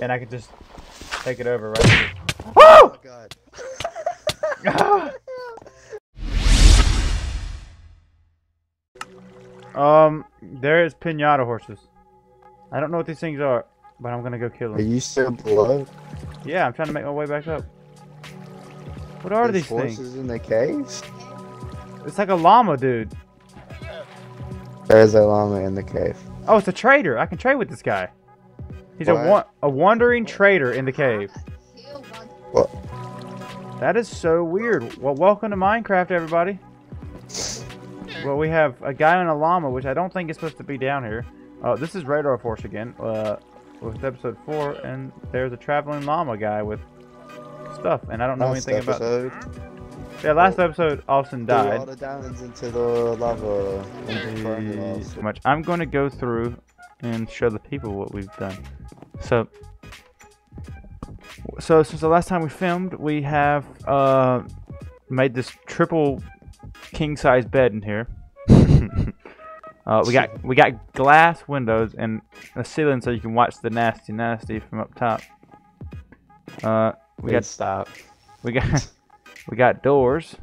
and I could just take it over right here. Oh god. um, there is pinata horses. I don't know what these things are, but I'm gonna go kill them. Are them. you still below? Yeah, I'm trying to make my way back up. What are There's these horses things? in the caves? It's like a llama, dude. There's a llama in the cave. Oh, it's a trader. I can trade with this guy. He's a wa- a wandering trader in the cave. What? That is so weird. Well, welcome to Minecraft, everybody. Well, we have a guy on a llama, which I don't think is supposed to be down here. Uh, this is Radar Force again, uh, with episode four, and there's a traveling llama guy with stuff, and I don't know Last anything about. episode, Yeah, last episode, Austin threw all died. the diamonds into the lava. and burned it all. So much. I'm going to go through and show the people what we've done. So, so since the last time we filmed, we have uh, made this triple king size bed in here. uh, we got we got glass windows and a ceiling so you can watch the nasty nasty from up top. Uh, we Please got stop. we got we got doors.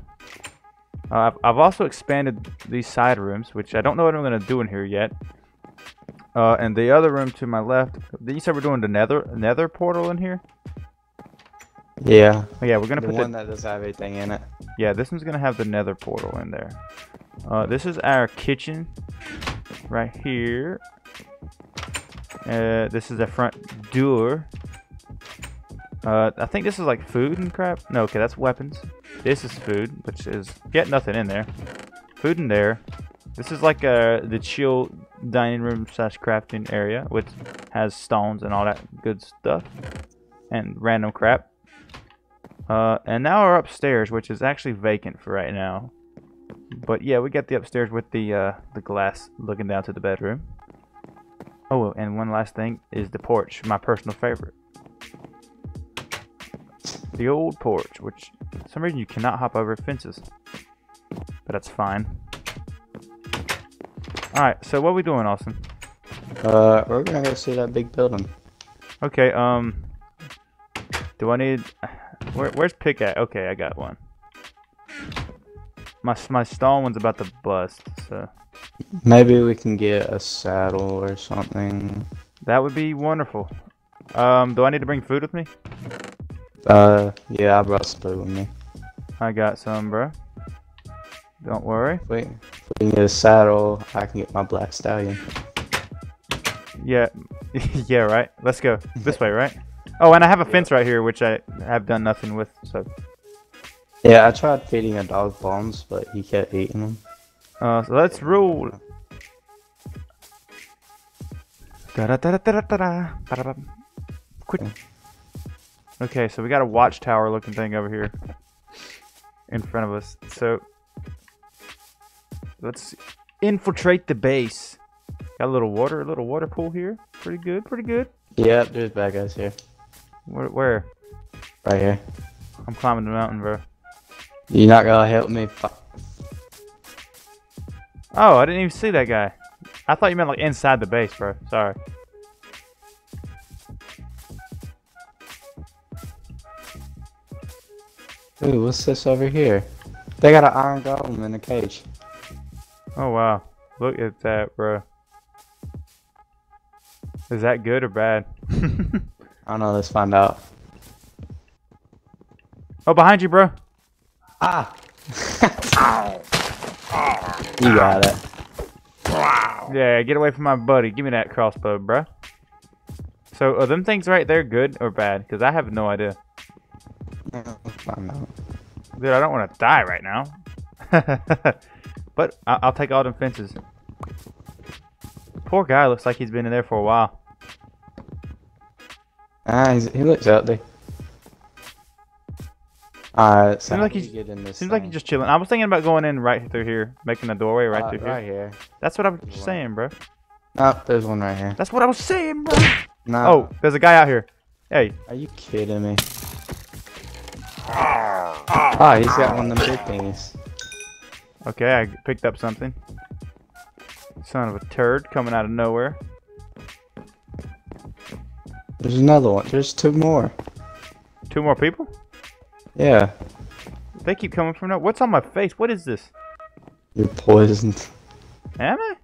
Uh, I've, I've also expanded these side rooms, which I don't know what I'm gonna do in here yet. Uh, and the other room to my left, did you said we're doing the nether nether portal in here. Yeah. Oh, yeah, we're gonna The put one the that does have everything in it. yeah. This one's gonna have the nether portal in there. Uh, this is our kitchen, right here. Uh, this is the front door. Uh, I think this is like food and crap. No, okay, that's weapons. This is food, which is get nothing in there. Food in there. This is like uh the chill dining room slash crafting area, which has stones and all that good stuff, and random crap. Uh, and now we're upstairs, which is actually vacant for right now. But yeah, we got the upstairs with the uh, the glass looking down to the bedroom. Oh, and one last thing is the porch, my personal favorite. The old porch, which for some reason you cannot hop over fences. But that's fine. Alright, so what are we doing, Austin? Uh, we're gonna go see that big building. Okay, um... Do I need... Where, where's pick at? Okay, I got one. My, my stone one's about to bust, so... Maybe we can get a saddle or something. That would be wonderful. Um, do I need to bring food with me? Uh, yeah, I brought some food with me. I got some, bro. Don't worry. If we, can get a saddle, I can get my black stallion. Yeah, yeah, right. Let's go this way, right? Oh, and I have a fence right here, which I have done nothing with. So, Yeah, I tried feeding a dog bones, but he kept eating them. uh, so let's roll. Da-da-da-da-da-da-da. Ba-da-bum. Quick. Okay, so we got a watchtower looking thing over here in front of us. So let's infiltrate the base. Got a little water, a little water pool here. Pretty good, pretty good. Yep, there's bad guys here. Where? where? Right here. I'm climbing the mountain, bro. You're not gonna help me? Oh, I didn't even see that guy. I thought you meant like inside the base, bro. Sorry. Ooh, what's this over here? They got an iron golem in a cage. Oh wow. Look at that, bro. Is that good or bad? I don't know, let's find out. oh, behind you, bro. Ah! you got it. Yeah, get away from my buddy. Give me that crossbow, bro. So, are them things right there good or bad? Because I have no idea. Let's find out. Dude, I don't want to die right now. but I- I'll take all them fences. Poor guy looks like he's been in there for a while. Ah, he's, he looks healthy. So Seems like he's- we get in this Seems like he's just chilling. I was thinking about going in right through here, making a doorway right Uh, through here. Right here. That's what I was Wow. saying, bro. Nope, there's one right here. That's what I was saying, bro. No. Oh, there's a guy out here. Hey, Are you kidding me? Oh, he's got one of them big thingies. Okay, I picked up something. Son of a turd coming out of nowhere. There's another one. There's two more. Two more people? Yeah. They keep coming from now. What's on my face? What is this? You're poisoned. Am I?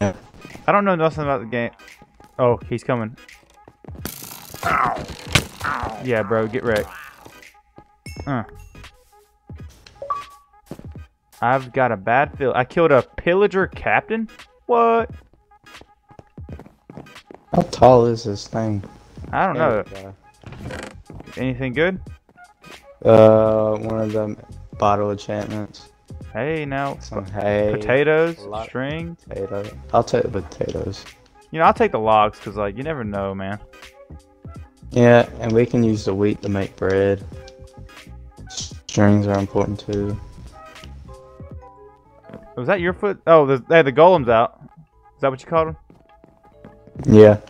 Yeah. I don't know nothing about the game. Oh, he's coming. Yeah, bro, get wrecked. Uh. I've got a bad feel. I killed a pillager captain? What? How tall is this thing? I don't know. Anything good? Uh, one of them bottle enchantments. Hey, now. Some hay. Potatoes, string. Potato. I'll take the potatoes. You know, I'll take the logs because, like, you never know, man. Yeah, and we can use the wheat to make bread. Strings are important too. Was that your foot? Oh, the, had the golem's out. Is that what you called them? Yeah.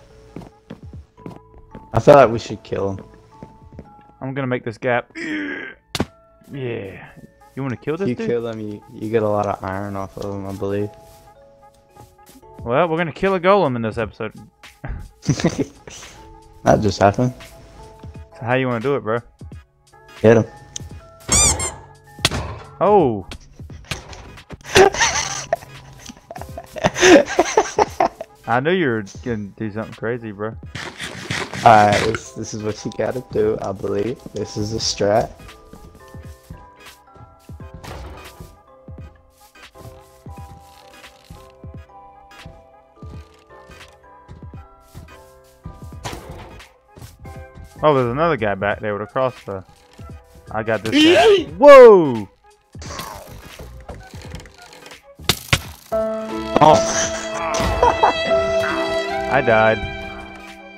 I feel like we should kill him. I'm gonna make this gap. Yeah. You want to kill If this you dude? kill him, you, you get a lot of iron off of them, I believe. Well, we're gonna kill a golem in this episode. that just happened. So how you want to do it, bro? Hit him. Oh. I knew you were gonna do something crazy, bro. Alright, this, this is what you gotta do, I believe. This is a strat. Oh, there's another guy back there with a crossbow. I got this guy. Whoa! Oh! I died.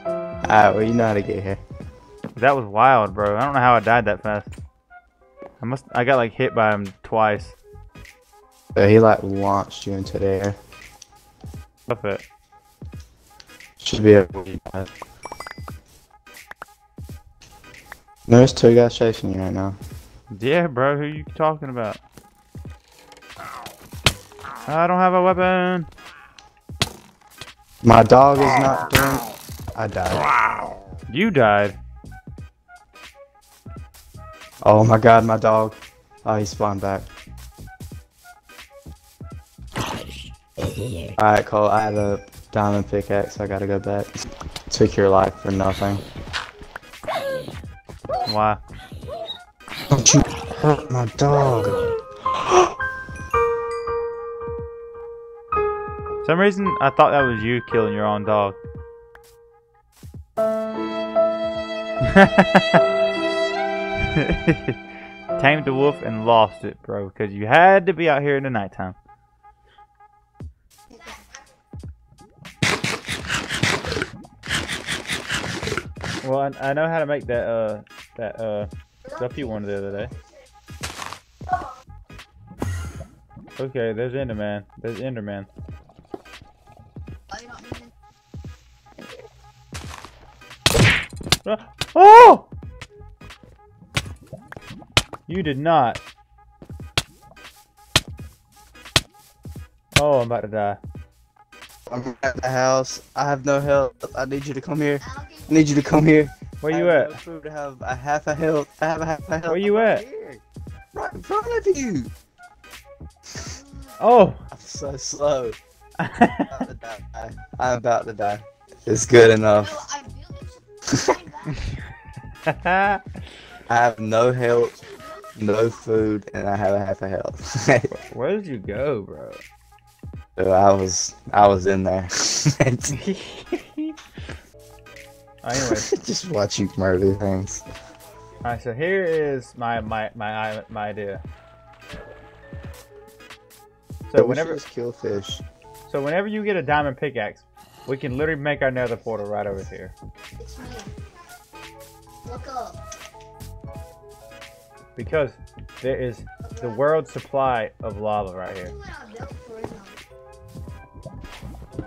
Alright, well, you know how to get here. That was wild, bro. I don't know how I died that fast. I must. I got like hit by him twice. So he like launched you into the air. Stuff it. Should be able to that. There's two guys chasing you right now. Yeah, bro. Who you talking about? I don't have a weapon. My dog is not doing. I died. You died. Oh my god, my dog. Oh, he spawned back. Alright, Cole, I have a diamond pickaxe. I gotta go back. Took your life for nothing. Why? Don't you hurt my dog. Some reason, I thought that was you killing your own dog. Tamed the wolf and lost it, bro, because you had to be out here in the nighttime. Well, I, I know how to make that uh that uh stuff you wanted the other day. Okay, there's Enderman. There's Enderman. Uh, oh! You did not. Oh, I'm about to die. I'm at the house. I have no health. I need you to come here. I need you to come here. Where I you have at? no food to have a half a health. I have a half a health. Where you I'm at? here. Right in front of you. Oh! I'm so slow. I'm about to die. I'm about to die. It's good enough. I have no health, no food, and I have a half a health. Where did you go, bro? so I was, I was in there. anyway, Just watch you murder things. alright, so here is my my my my idea. So So whenever kill fish. so whenever you get a diamond pickaxe, we can literally make our nether portal right over here. It's me. Look up. Because there is the world supply of lava right here.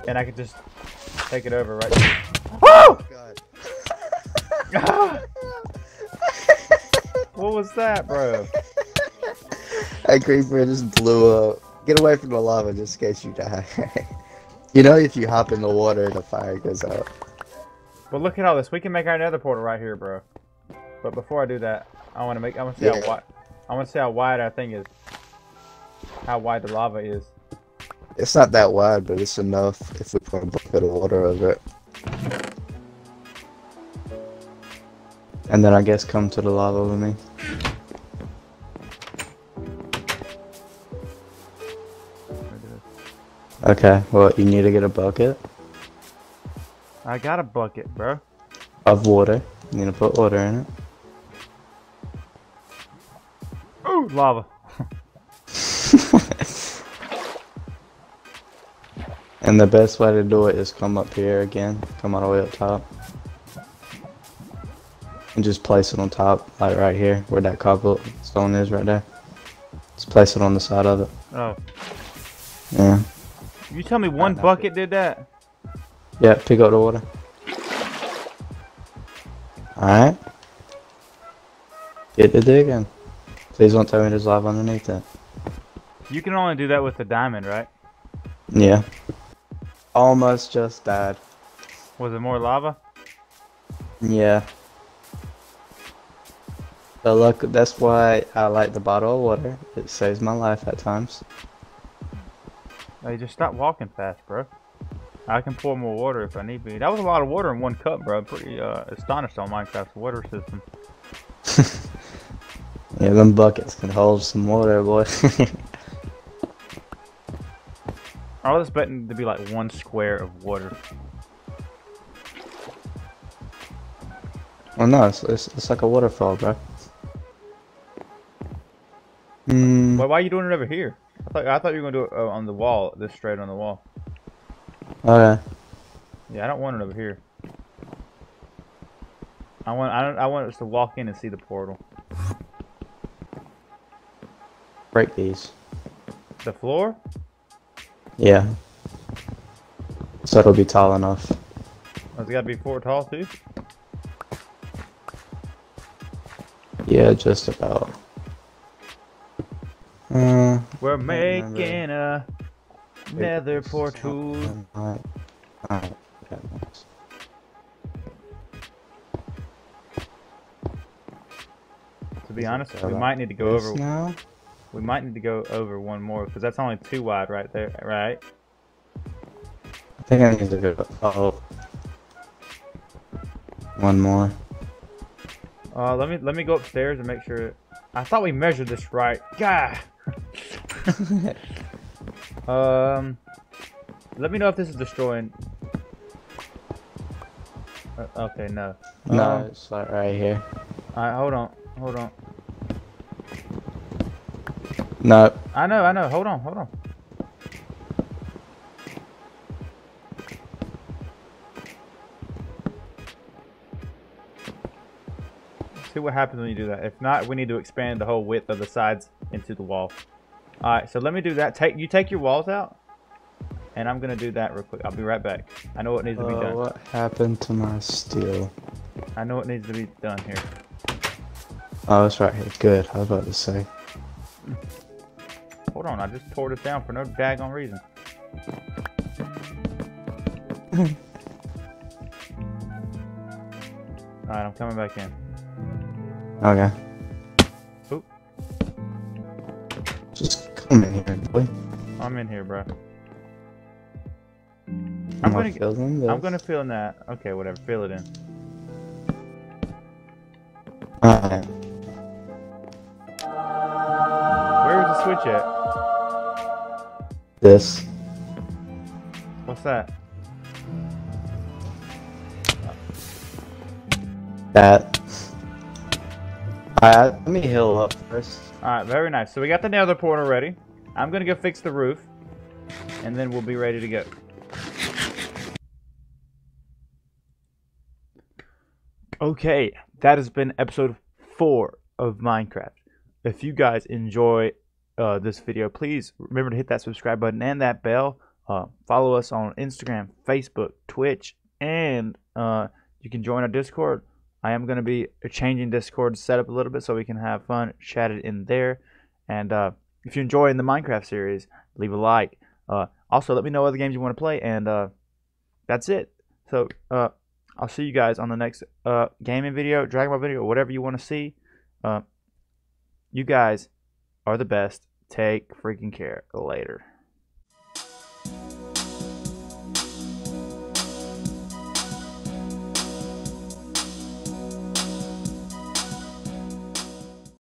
And I can just take it over right Oh! God. What was that, bro? that creeper just blew up. Get away from the lava just in case you die. you know if you hop in the water, the fire goes out. But look at all this. We can make our nether portal right here, bro. But before I do that, I want to make. I want to see Yeah. how wide. I want to see how wide our thing is. How wide the lava is. It's not that wide, but it's enough if we put a bucket of water over it. And then I guess come to the lava with me. Okay, well, you need to get a bucket I got a bucket, bro. of water. I'm gonna put water in it. Ooh, lava. And the best way to do it is come up here again, come all the way up top. And just place it on top, like right here, where that cobblestone is right there. Just place it on the side of it. Oh, Yeah. you tell me one bucket did that? Yeah, pick up the water. Alright. Get the digging. Please don't tell me there's lava underneath it. You can only do that with the diamond, right? Yeah. Almost just died. Was it more lava? Yeah. But look, that's why I like the bottle of water. It saves my life at times. Hey, just stop walking fast, bro. I can pour more water if I need be. That was a lot of water in one cup, bro. I'm pretty uh, astonished on Minecraft's water system. Yeah, them buckets can hold some water, boy. I was expecting to be like one square of water. well, no, it's, it's, it's like a waterfall, bro. Hmm. Why, why are you doing it over here? I thought I thought you were gonna do it uh, on the wall, this straight on the wall. Okay. Yeah, I don't want it over here. I want I don't I want us to walk in and see the portal. Break these. The floor? Yeah. So it'll be tall enough. Oh, it's got to be four tall too. Yeah, just about. Uh, We're making a nether portal. Alright. Alright. Okay, nice. To be honest, we might need to go over. now. We might need to go over one more because that's only two wide right there, right? I think I need to go. Oh. One more. Uh, let me let me go upstairs and make sure. I thought we measured this right. God. um, let me know if this is destroying. Uh, okay, no. No, Um, it's like right here. Alright, hold on, hold on. No. I know, I know. Hold on, hold on. See what happens when you do that. If not, we need to expand the whole width of the sides into the wall. All right, so let me do that. Take you take your walls out, and I'm gonna do that real quick. I'll be right back. I know what needs to be Uh, done. what happened to my steel? I know what needs to be done here. Oh, it's right here. Good. I was about to say. Hold on, I just tore this down for no daggone reason. Alright, I'm coming back in. Okay. Come in here, boy. I'm in here, bro. I'm I'm gonna gonna, fill in this. I'm gonna fill in that. Okay, whatever. Fill it in. Alright. Where was the switch at? This. What's that? That. Alright, let me heal up first. Alright, very nice. So we got the nether portal ready. I'm gonna go fix the roof. And then we'll be ready to go. Okay, that has been episode four of Minecraft. If you guys enjoy uh, this video, please remember to hit that subscribe button and that bell. Uh, follow us on Instagram, Facebook, Twitch, and uh, you can join our Discord. I am going to be changing Discord setup a little bit so we can have fun, chat it in there. And uh, if you're enjoying the Minecraft series, leave a like. Uh, also, let me know other games you want to play, and uh, that's it. So, uh, I'll see you guys on the next uh, gaming video, Dragon Ball video, or whatever you want to see. Uh, you guys are the best. Take freaking care. Later.